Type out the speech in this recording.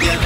Dios.